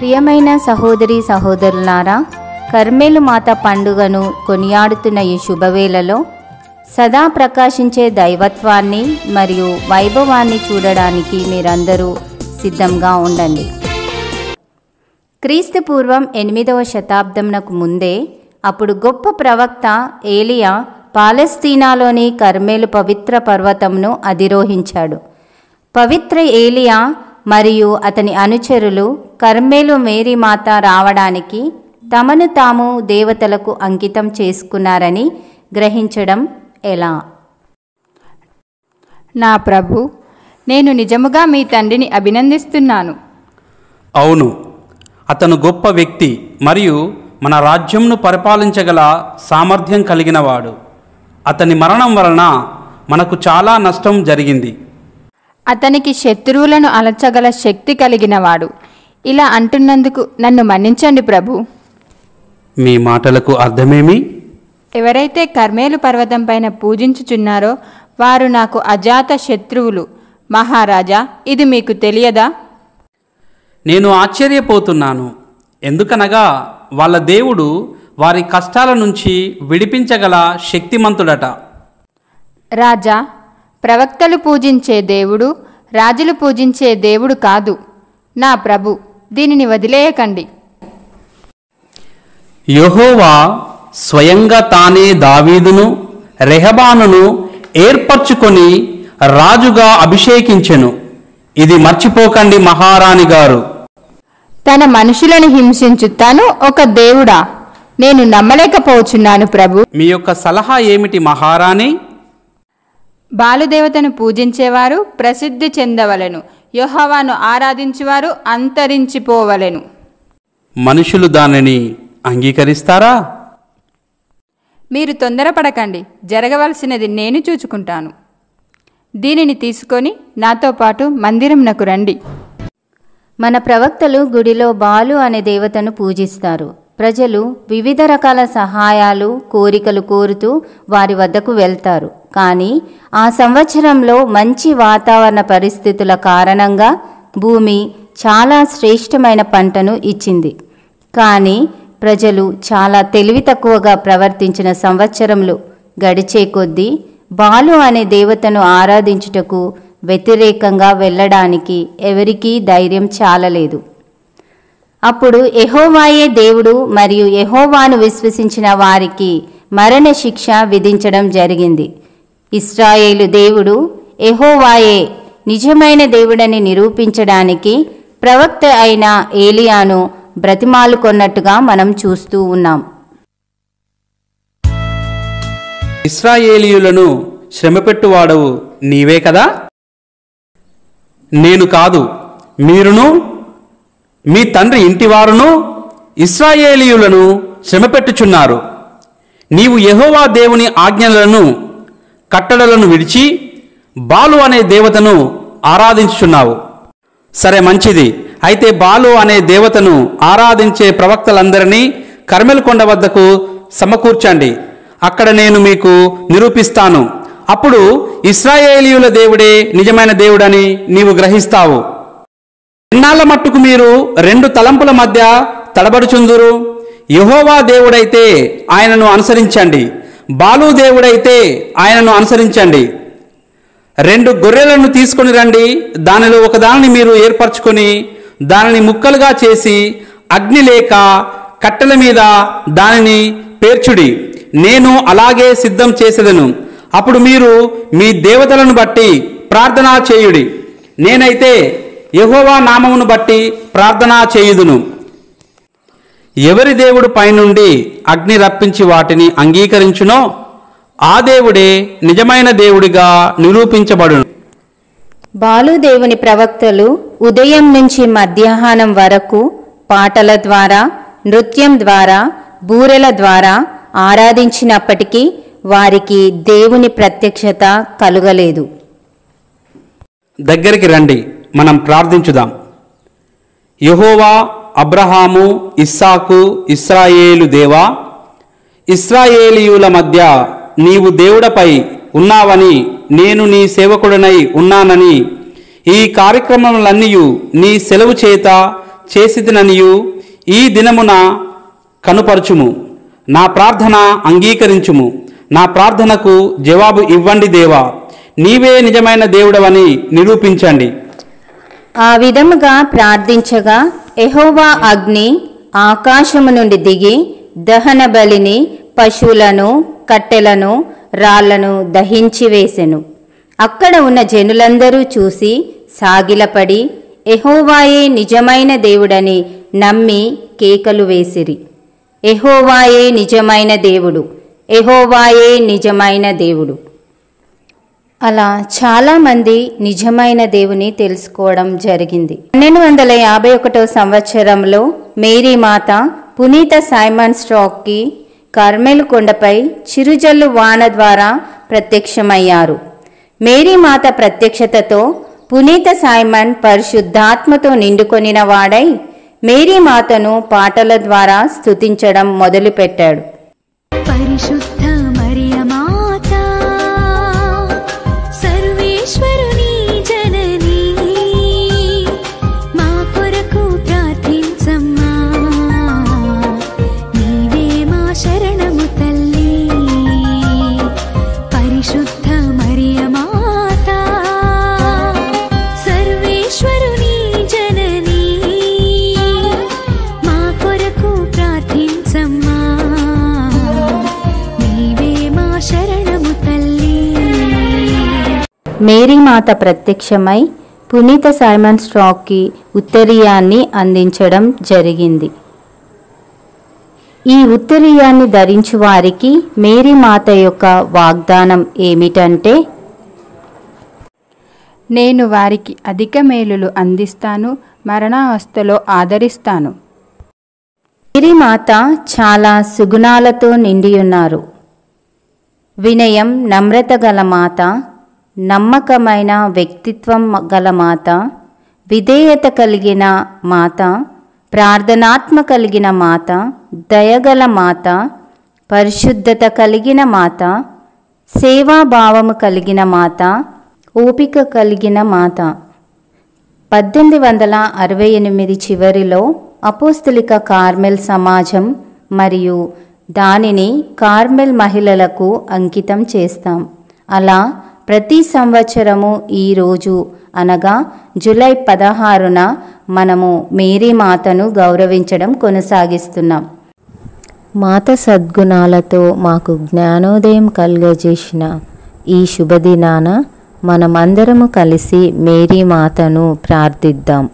ప్రియమైన సహోదరి సహోదరులారా కర్మేలు మాత పండుగను కొనియాడుతున్న ఈ శుభవేళలో సదా ప్రకాశించే దైవత్వాన్ని మరియు వైభవాన్ని చూడడానికి మీరందరూ సిద్ధంగా ఉండండి. క్రీస్తు పూర్వం ఎనిమిదవ శతాబ్దంనకు ముందే అప్పుడు గొప్ప ప్రవక్త ఏలియా పాలస్తీనాలోని కర్మేలు పవిత్ర పర్వతంను అధిరోహించాడు. పవిత్ర ఏలియా మరియు అతని అనుచరులు కర్మేలు మేరీమాత రావడానికి తమను తాము దేవతలకు అంకితం చేసుకున్నారని గ్రహించడం ఎలా? నా ప్రభు నేను నిజముగా మీ తండ్రిని అభినందిస్తున్నాను. అవును. అతను గొప్ప వ్యక్తి మరియు మన రాజ్యంను పరిపాలించగల సామర్థ్యం కలిగినవాడు. అతని మరణం వలన మనకు చాలా నష్టం జరిగింది. అతనికి శత్రువులను అలచగల శక్తి కలిగినవాడు. ఇలా అంటున్నందుకు నన్ను మన్నించండి ప్రభు. మీ మాటలకు అర్థమేమి? ఎవరైతే కర్మేలు పర్వతం పైన పూజించుచున్నారో వారు నాకు అజాత శత్రువులు. మహారాజా ఇది మీకు తెలియదా? నేను ఆశ్చర్యపోతున్నాను. ఎందుకనగా వాళ్ళ దేవుడు వారి కష్టాల నుంచి విడిపించగల శక్తిమంతుడట. రాజా ప్రవక్తలు పూజించే దేవుడు రాజులు పూజించే దేవుడు కాదు. నా ప్రభు దీనిని వదిలేయకండి. యెహోవా స్వయంగా తానే దావీదును రెహబానును ఏర్పరచుకొని రాజుగా అభిషేకించెను. ఇది మర్చిపోకండి మహారాణి గారు. తన మనుషులను హింసించు తను ఒక దేవుడా. నేను నమ్మలేకపోచున్నాను ప్రభు. మీ యొక్క సలహా ఏమిటి మహారాణి? బాలుదేవతను పూజించేవారు ప్రసిద్ధి చెందవలెను. యెహోవాను ఆరాధించువారు అంతరించిపోవలెను. మనుషులు దానిని అంగీకరిస్తారా? మీరు తొందరపడకండి. జరగవలసినది నేను చూచుకుంటాను. దీనిని తీసుకొని నాతో పాటు మందిరంనకు రండి. మన ప్రవక్తలు గుడిలో బాలు అనే దేవతను పూజిస్తారు. ప్రజలు వివిధ రకాల సహాయాలు కోరికలు కోరుతూ వారి వద్దకు వెళ్తారు. కానీ ఆ సంవత్సరంలో మంచి వాతావరణ పరిస్థితుల కారణంగా భూమి చాలా శ్రేష్టమైన పంటను ఇచ్చింది. కానీ ప్రజలు చాలా తెలివి తక్కువగా ప్రవర్తించిన సంవత్సరంలో గడిచే కొద్దీ బాలు అనే దేవతను ఆరాధించుటకు వ్యతిరేకంగా వెళ్ళడానికి ఎవరికీ ధైర్యం చాలలేదు. అప్పుడు ఎహోవాయే దేవుడు మరియు ఎహోవాను విశ్వసించిన వారికి మరణ శిక్ష విధించడం జరిగింది. ఇస్రాయేలు దేవుడు ఎహోవాయే నిజమైన దేవుడని నిరూపించడానికి ప్రవక్త అయిన ఏలియాను బ్రతిమాలుకొన్నట్టుగా మనం చూస్తూ ఉన్నాం. ఇస్రాయేలీయులను శ్రమపెట్టువాడవు నీవే కదా? నేను కాదు మీరును మీ తండ్రి ఇంటివారును ఇస్రాయేలీయులను శ్రమపెట్టుచున్నారు. నీవు యహోవా దేవుని ఆజ్ఞలను కట్టడలను విడిచి బాలు అనే దేవతను ఆరాధించుచున్నావు. సరే మంచిది. అయితే బాలు అనే దేవతను ఆరాధించే ప్రవక్తలందరినీ కర్మెల్ కొండ వద్దకు సమకూర్చండి. అక్కడ నేను మీకు నిరూపిస్తాను. అప్పుడు ఇస్రాయేలీయుల దేవుడే నిజమైన దేవుడని నీవు గ్రహిస్తావు. ఎన్నాళ్ళ మట్టుకు మీరు రెండు తలంపుల మధ్య తడబడుచుందురు? యహోవా దేవుడైతే ఆయనను అనుసరించండి. బాలు దేవుడైతే ఆయనను అనుసరించండి. రెండు గొర్రెలను తీసుకొని రండి. దానిలో ఒకదానిని మీరు ఏర్పరచుకొని దానిని ముక్కలుగా చేసి అగ్ని లేక కట్టెల మీద దానిని పేర్చుడి. నేను అలాగే సిద్ధం చేసేదను. అప్పుడు మీరు మీ దేవతలను బట్టి ప్రార్థన చేయుడి. నేనైతే యహోవా నామమును బట్టి ప్రార్థన చేయుదును. ఎవరి దేవుడు పైనుండి అగ్ని రప్పించి వాటిని అంగీకరించునో ఆ దేవుడే నిజమైన దేవుడిగా నిరూపించబడును. బాలుదేవుని ప్రవక్తలు ఉదయం నుంచి మధ్యాహ్నం వరకు పాటల ద్వారా నృత్యం ద్వారా బూరెల ద్వారా ఆరాధించినప్పటికీ వారికి దేవుని ప్రత్యక్షత కలుగలేదు. దగ్గరికి రండి మనం ప్రార్థించుదాం. యెహోవా అబ్రహాము ఇస్సాకు ఇస్రాయేలు దేవా ఇస్రాయేలీయుల మధ్య నీవు దేవుడపై ఉన్నావని నేను నీ సేవకుడనై ఉన్నానని ఈ కార్యక్రమములన్నీ నీ సెలవు చేత చేసిదిననియు ఈ దినమున కనుపరచుము. నా ప్రార్థన అంగీకరించుము. నా ప్రార్థనకు జవాబు ఇవ్వండి దేవా. నీవే నిజమైన దేవుడవని నిరూపించండి. ఆ విధముగా ప్రార్థించగా ఎహోవా అగ్ని ఆకాశము నుండి దిగి దహన బలిని పశువులను కట్టెలను రాళ్ళను దహించి వేసెను. అక్కడ ఉన్న జనులందరూ చూసి సాగిలపడి ఎహోవాయే నిజమైన దేవుడని నమ్మి కేకలు వేసిరి. ఎహోవాయే నిజమైన దేవుడు ఎహోవాయే నిజమైన దేవుడు. అలా చాలామంది నిజమైన దేవుని తెలుసుకోవడం జరిగింది. పన్నెండు వందల యాభై ఒకటో సంవత్సరంలో మేరీ మాత పునీత సైమన్ స్ట్రాక్కి కర్మెలు కొండపై చిరుజల్లు వాన ద్వారా ప్రత్యక్షమయ్యారు. మేరీ మాత ప్రత్యక్షతతో పునీత సైమన్ పరిశుద్ధాత్మతో నిండుకొనిన వాడై మేరీ మాతను పాటల ద్వారా స్తుతించడం మొదలుపెట్టాడు. మేరీ మాత ప్రత్యక్షమై పునీత సైమన్ స్ట్రాక్కి ఉత్తరీయాన్ని అందించడం జరిగింది. ఈ ఉత్తరీయాన్ని ధరించు వారికి మేరీ మాత యొక్క వాగ్దానం ఏమిటంటే నేను వారికి అధిక మేలులు అందిస్తాను మరణావస్థలో ఆదరిస్తాను మేరీ మాత చాలా సుగుణాలతో నిండి ఉన్నారు వినయం నమ్రత గల మాత నమ్మకమైన వ్యక్తిత్వం గల మాత విధేయత కలిగిన మాత ప్రార్థనాత్మ కలిగిన మాత దయగల మాత పరిశుద్ధత కలిగిన మాత సేవాభావము కలిగిన మాత ఓపిక కలిగిన మాత. పద్దెనిమిది వందల అరవై ఎనిమిది చివరిలో అపోస్తలిక కార్మెల్ సమాజం మరియు దానిని కార్మెల్ మహిళలకు అంకితం చేస్తాం. అలా ప్రతి సంవత్సరము ఈ రోజు అనగా జూలై పదహారున మనము మేరీ మాతను గౌరవించడం కొనసాగిస్తున్నాం. మాత సద్గుణాలతో మాకు జ్ఞానోదయం కలుగజేసిన ఈ శుభదినాన మనమందరము కలిసి మేరీ మాతను ప్రార్థిద్దాం.